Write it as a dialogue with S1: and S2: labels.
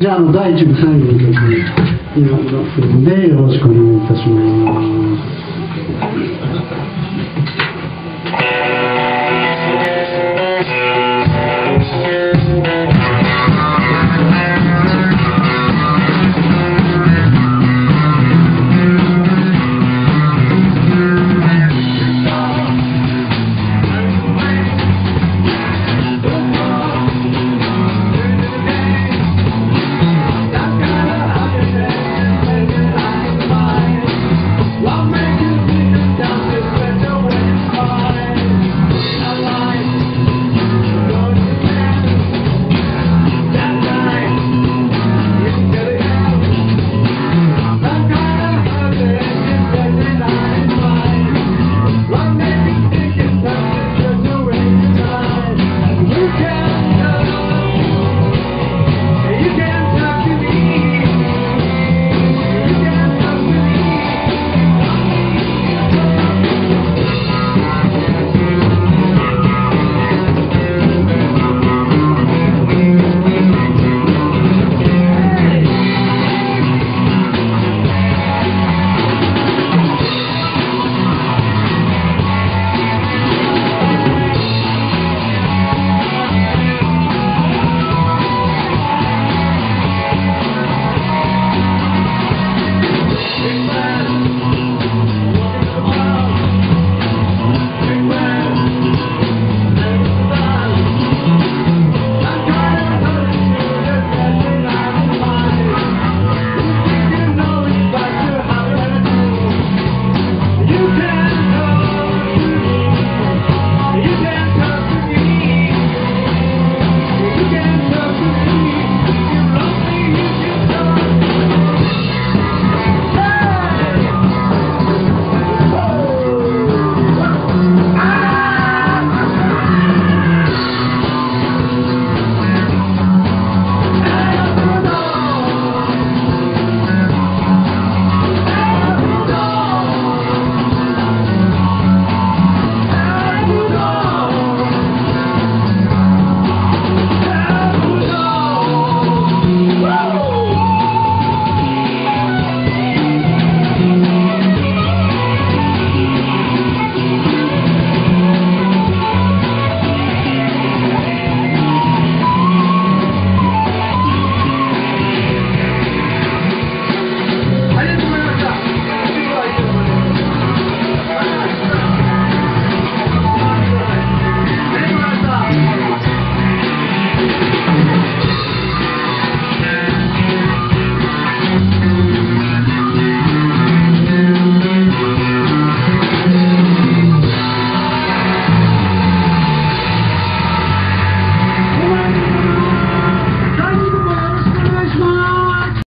S1: じゃあ、あの、第1部最後の曲になりますので、よろしくお願いいたします。